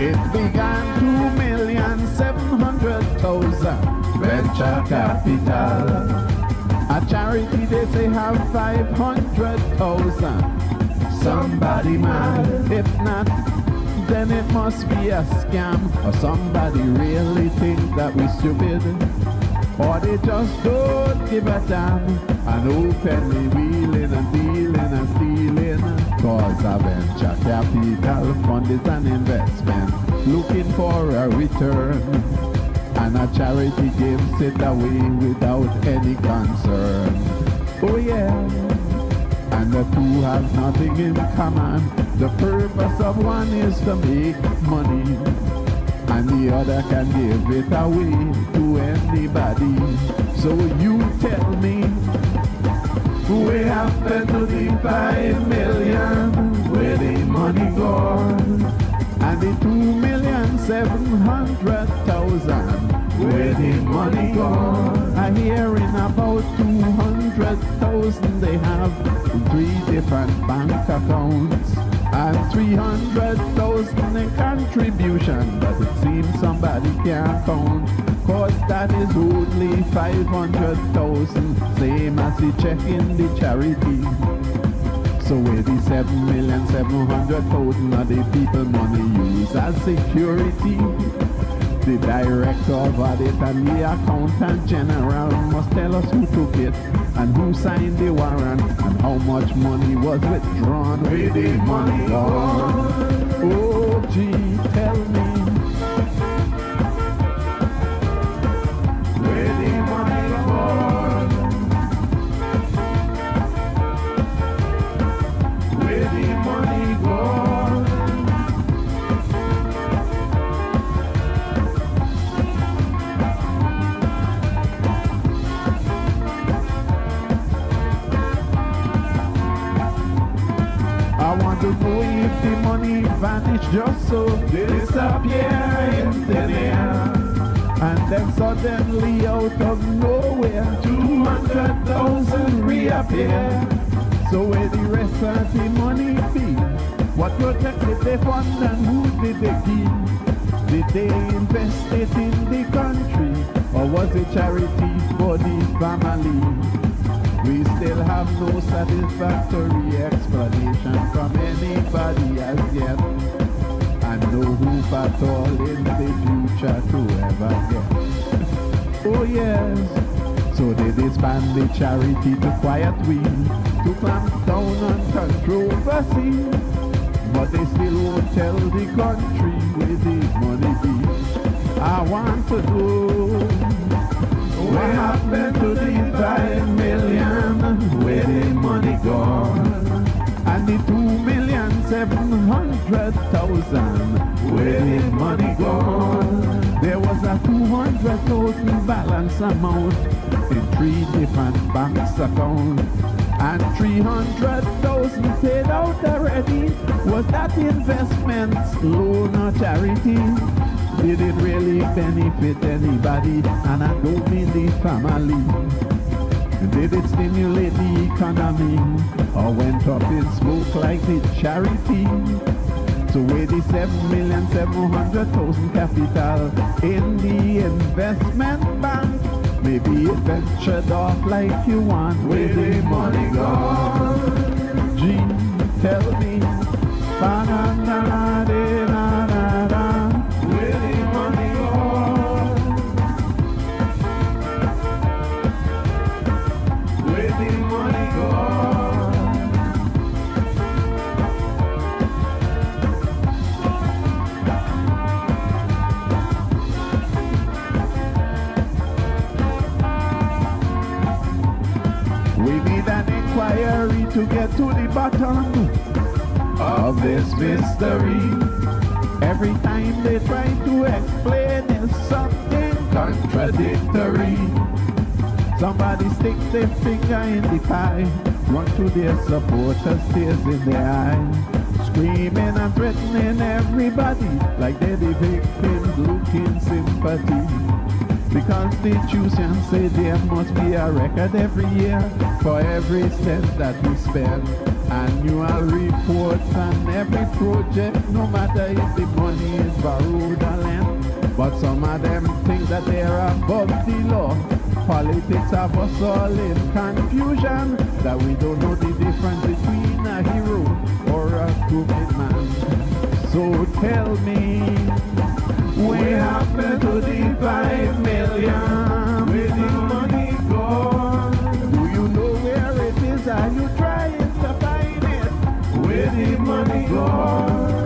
It began two million seven hundred thousand venture capital. A charity they say have five hundred thousand. Somebody mad, if not, then it must be a scam. Or somebody really think that we stupid. Or they just don't give a damn. And openly wheeling and dealing and stealing. Cause a venture capital fund is an invest looking for a return. And a charity gives it away without any concern. Oh yeah, and the two have nothing in common. The purpose of one is to make money, and the other can give it away to anybody. So you tell me, we happen to the five million, where the money gone, 700,000 where did money go? I hear in about 200,000 they have three different bank accounts. And 300,000 in contribution but it seems somebody can't count. Cause that is only 500,000 same as the check in the charity so where the seven million seven hundred thousand of the people money use as security the director of audit and the accountant general must tell us who took it and who signed the warrant and how much money was withdrawn with the money gone. Oh, gee, I want to know if the money vanished just so disappear into the air. And then suddenly out of nowhere, 200,000 reappear. So where the rest of the money be? What project did they fund and who did they give? Did they invest it in the country? Or was it charity for the family? We still have no satisfactory explanation from anybody as yet. And no hope at all in the future to ever get. Oh yes, so they disband the charity to quiet we, to clamp down on controversy. But they still won't tell the country where the money be. I want to know what happened to the the money gone? And the two million seven hundred thousand? Where the money gone? There was a two hundred thousand balance amount in three different banks account. And 300,000 paid out already. Was that investment, loan or charity? Did it really benefit anybody? And I don't mean the family. Did it stimulate the economy? Or went up in smoke like the charity? So where the seven million seven hundred thousand capital in the investment bank? Maybe it ventured off like you want. Where the money gone? Gee, tell me. Ba-na-na-na-de-na-na-na. Inquiry to get to the bottom of this mystery. Every time they try to explain it's something contradictory. Somebody sticks their finger in the pie, run to their supporters, tears in their eye, screaming and threatening everybody like they're the victims looking sympathy. The Constitution say there must be a record every year for every cent that we spend. Annual reports on every project, no matter if the money is borrowed or lent. But some of them think that they're above the law. Politics have us all in confusion that we don't know the difference between a hero or a stupid man. So tell me, happened to the five million? Where the money gone? Do you know where it is? Trying to find it? The money gone?